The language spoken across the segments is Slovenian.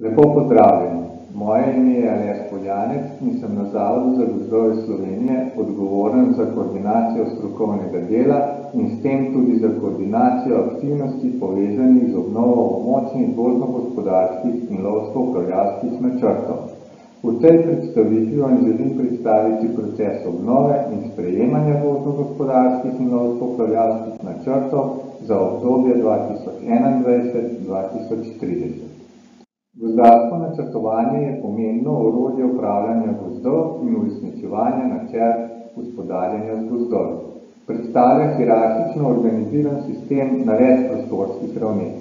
Lepo pozdravljeni. Moje ime je Aleš Poljanec in sem na Zavodu za gozdove Slovenije odgovoren za koordinacijo strokovnega dela in s tem tudi za koordinacijo aktivnosti povezanih z obnovo območnih gozdno-gospodarskih in lovsko-upravljalskih načrtov. V tej predstavitvi vam želim predstaviti proces obnove in sprejemanja gozdno-gospodarskih in lovsko-upravljalskih načrtov za obdobje 2021-2030. Gozdarsko načrtovanje je pomembno orodje upravljanja gozdov in uresničevanja načel gospodarjenja z gozdovi. Predstavlja hierarhično organiziran sistem na več prostorskih ravneh.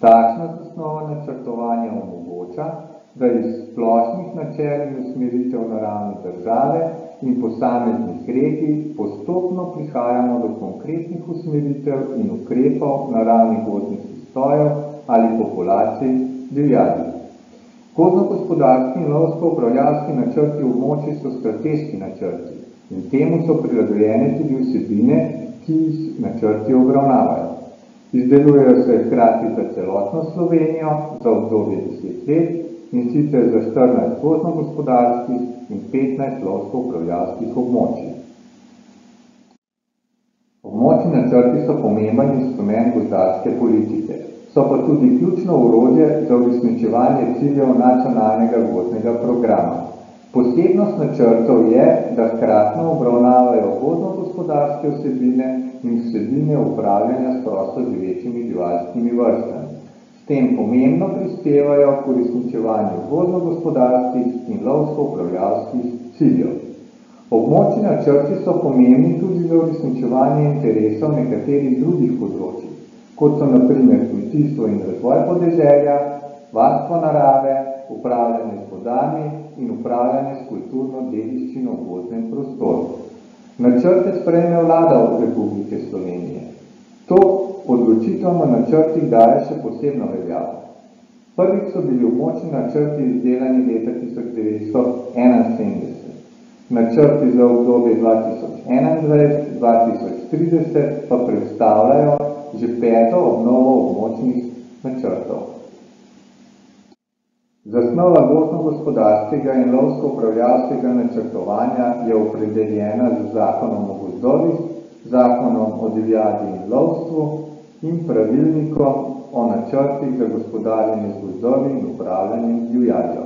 Takšna zasnova načrtovanja omogoča, da iz splošnih načel in usmeritev na ravni države in posameznih regij postopno prihajamo do konkretnih usmeritev in ukrepov na ravni gozdnih ustojev ali populacij divjadi. Gozdno-gospodarski in lovsko-upravljalski načrti v območju so strateški načrti in temu so prilagojene tudi vsebine, ki jih načrti obravnavajo. Izdelujejo se hkrati za celotno Slovenijo za obdobje 10 let in sicer za 14 gozdno-gospodarskih in 15 lovsko-upravljalskih območij. Območni načrti so pomemben instrument gozdarske politike so pa tudi ključno urodje za uresničevanje ciljev nacionalnega gozdnega programa. Posebnost načrtov je, da hkratno obravnavajo gozdno-gospodarske vsebine in vsebine upravljanja s prosto živečimi živalskimi vrstami. S tem pomembno prispevajo k uresničevanju gozdno-gospodarskih in lovsko-upravljalskih ciljev. Območni načrti so pomembni tudi za uresničevanje interesov nekaterih drugih področij, kot so na primer kmetijstvo in razvoj podeželja, varstvo narave, upravljanje z vodami in upravljanje s kulturno dediščino v gozdnem prostoru. Načrte sprejme vlada od Republike Slovenije. To odločitvam o načrtih daje še posebno veljavo. Prvič so bili območni načrti izdelani leta 1971. Načrti za obdobje 2021-2030 pa predstavljajo že peto obnovo območnih načrtov. Zasnova gozdno-gospodarskega in lovsko-upravljalskega načrtovanja je opredeljena z zakonom o gozdovih, zakonom o divjadi in lovstvu in pravilnikom o načrtih za gospodarjenje z gozdovi in upravljanje z divjadjo.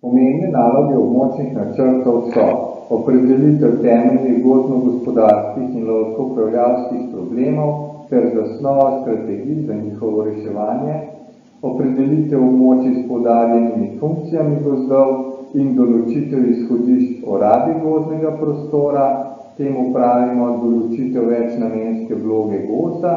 Pomembne naloge območnih načrtov so opredelitev temeljnih gozdno-gospodarskih in lovsko-upravljalskih problemov ter zasnova strategij za njihovo reševanje, opredelitev območij s poudarjenimi funkcijami gozdov in določitev izhodišč o rabi gozdnega prostora, temu pravimo določitev večnamenske vloge gozda,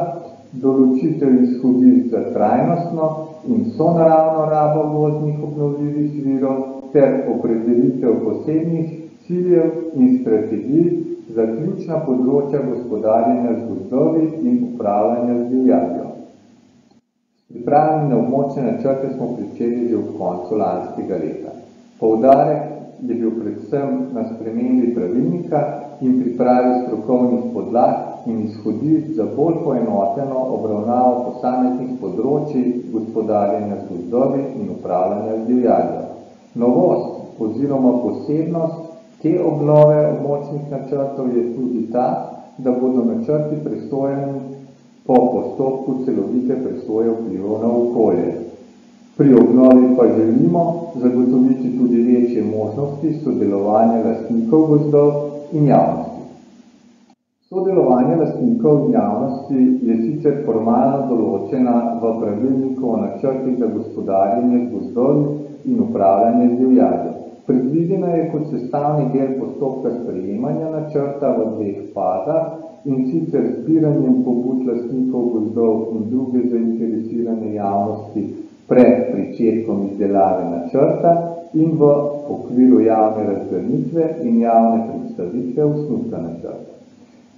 določitev izhodišč za trajnostno in sonaravno rabo gozdnih obnovljivih virov ter opredelitev posebnih ciljev in strategij za ključna področja gospodarjenja z gozdovi in upravljanja z divjadjo. Pripravljanje na območne načrte smo pričeli že ob koncu lanskega leta. Poudarek je bil predvsem na spremembi pravilnika in pripravi strokovnih podlag in izhodišč za bolj poenoteno obravnavo posameznih področij gospodarjenja z gozdovi in upravljanja z divjadjo. Novost oziroma posebnost Te obnove območnih načrtov je tudi ta, da bodo načrti presojeni po postopku celovite presoje vplivov na okolje. Pri obnovi pa želimo zagotoviti tudi večje možnosti sodelovanja lastnikov gozdov in javnosti. Sodelovanje lastnikov in javnosti je sicer formalno določena v pravilniku o načrtih za gospodarjenje z gozdovi in upravljanje z divjadjo. Predvidena je kot sestavni del postopka sprejemanja načrta v dveh fazah in sicer zbiranjem pobud lastnikov gozdov in druge zainteresirane javnosti pred pričetkom izdelave načrta in v okviru javne razgrnitve in javne predstavitve osnutka načrta.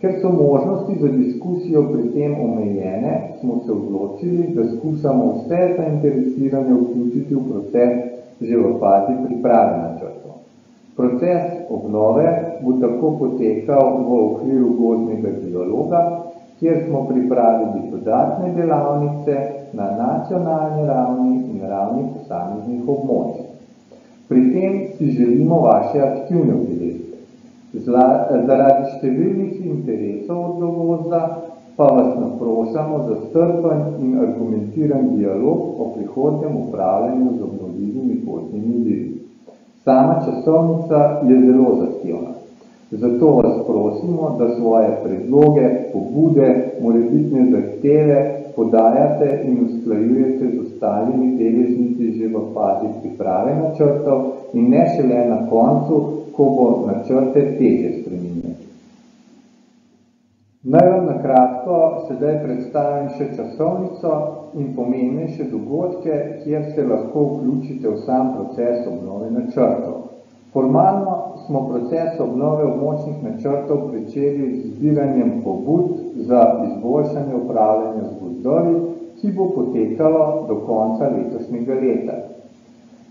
Ker so možnosti za diskusijo pri tem omejene, smo se odločili, da skušamo vse zainteresirane vključiti v proces že v fazi priprave načrtov. Proces obnove bo tako potekal v okviru gozdnega dialoga, kjer smo pripravili dodatne delavnice na nacionalni ravni in ravni posameznih območij. Pri tem si želimo vaše aktivne udeležbe. Zaradi številnih interesov od dogozda pa vas naprošamo za strpen in argumentiran dialog o prihodnjem upravljanju z obnovljivimi gozdnimi viri. Sama časovnica je zelo zahtevna. Zato vas prosimo, da svoje predloge, pobude, morebitne zahteve podajate in usklajujete z ostalimi deležniki že v fazi priprave načrtov in ne šele na koncu, ko bo načrte teže spreminjati. Naj vam na kratko sedaj predstavim še časovnico in pomembnejše dogodke, kjer se lahko vključite v sam proces obnove načrtov. Formalno smo proces obnove območnih načrtov pričeli z zbiranjem pobud za izboljšanje upravljanja z gozdovi, ki bo potekalo do konca letošnjega leta.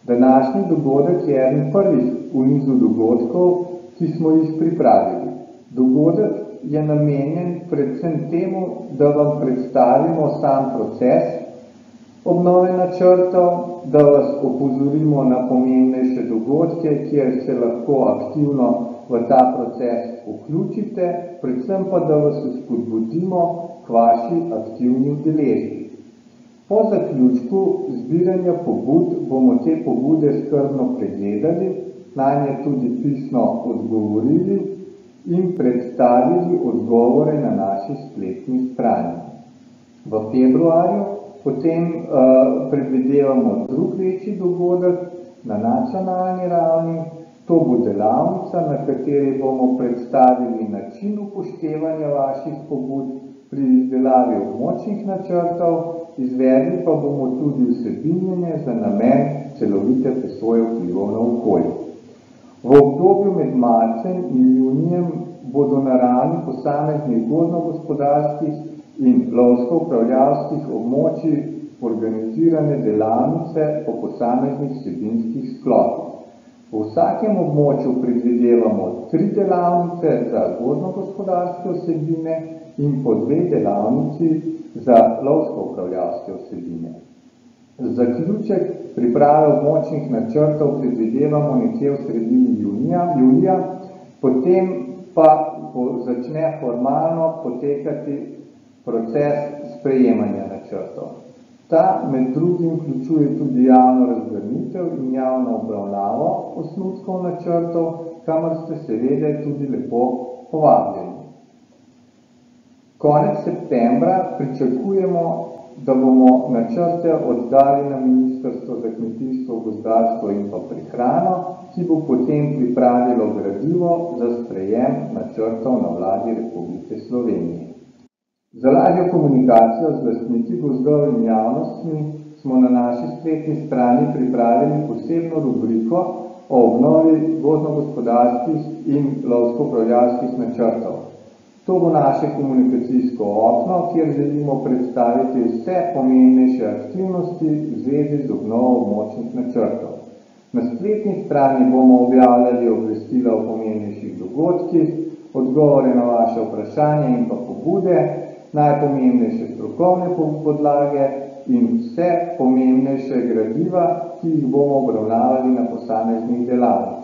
Današnji dogodek je eden prvih v nizu dogodkov, ki smo jih pripravili. Dogodek je namenjen predvsem temu, da vam predstavimo sam proces obnove načrtov, da vas opozorimo na pomembnejše dogodke, kjer se lahko aktivno v ta proces vključite, predvsem pa, da vas spodbudimo k vaši aktivni udeležbi. Po zaključku zbiranja pobud bomo te pobude skrbno pregledali, nanje tudi pisno odgovorili in predstavili odgovore na naši spletni strani. V februarju Potem uh, predvidevamo drug večji dogodek na nacionalni ravni, to bo delavnica, na kateri bomo predstavili način upoštevanja vaših pobud pri izdelavi območnih načrtov, izvedli pa bomo tudi vsebinjenje za namen celovite presoje vplivov na okolje. V obdobju med marcem in junijem bodo na ravni posameznih gozdno-gospodarskih in lovsko-upravljalskih območij organizirane delavnice po posameznih vsebinskih sklopih. V vsakem območju predvidevamo tri delavnice za gozdno-gospodarske vsebine in po dve delavnici za lovsko-upravljalske vsebine. Zaključek priprave območnih načrtov predvidevamo nekje v sredini junija, julija, potem pa začne formalno potekati proces sprejemanja načrtov. Ta med drugim vključuje tudi javno razgrnitev in javno obravnavo osnutkov načrtov, kamor ste seveda tudi lepo povabljeni. Konec septembra pričakujemo, da bomo načrte oddali na Ministrstvo za kmetijstvo, gozdarstvo in pa prihrano, ki bo potem pripravilo gradivo za sprejem načrtov na vladi Republike Slovenije. Za lažjo komunikacijo z lastniki gozdov in javnostmi smo na naši spletni strani pripravili posebno rubriko o obnovi gozdno-gospodarskih in lovsko-upravljalskih načrtov. To bo naše komunikacijsko okno, kjer želimo predstaviti vse pomembnejše aktivnosti v zvezi z obnovo območnih načrtov. Na spletni strani bomo objavljali obvestila o pomembnejših dogodkih, odgovore na vaše vprašanje in pa pobude, najpomembnejše strokovne podlage in vse pomembnejše gradiva, ki jih bomo obravnavali na posameznih delavnicah.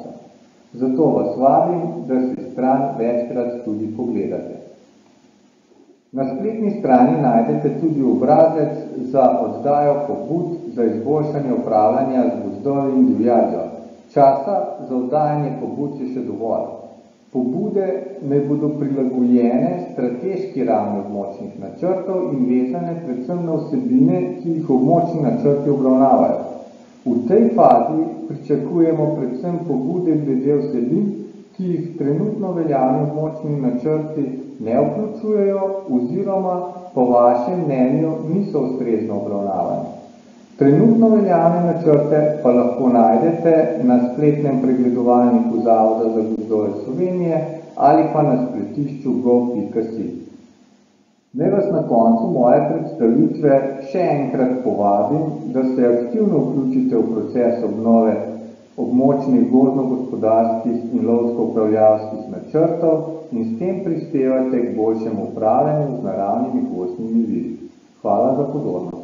Zato vas vabim, da si stran večkrat tudi pogledate. Na spletni strani najdete tudi obrazec za oddajo pobud za izboljšanje upravljanja z gozdovi in divjadjo. Časa za oddajanje pobud je še dovolj. Pobude ne bodo prilagojene strateški ravni območnih načrtov in vezane predvsem na vsebine, ki jih območni načrti obravnavajo. V tej fazi pričakujemo predvsem pobude glede vsebin, ki jih trenutno veljavni območni načrti ne vključujejo oziroma po vašem mnenju niso ustrezno obravnavani. Trenutno veljavne načrte pa lahko najdete na spletnem pregledovalniku Zavoda za gozdove Slovenije ali pa na spletišču gov.si. Naj vas na koncu moje predstavitve še enkrat povabim, da se aktivno vključite v proces obnove območnih gozdno-gospodarskih in lovsko-upravljalskih načrtov in s tem prispevate k boljšemu upravljanju z naravnimi gozdnimi viri. Hvala za pozornost.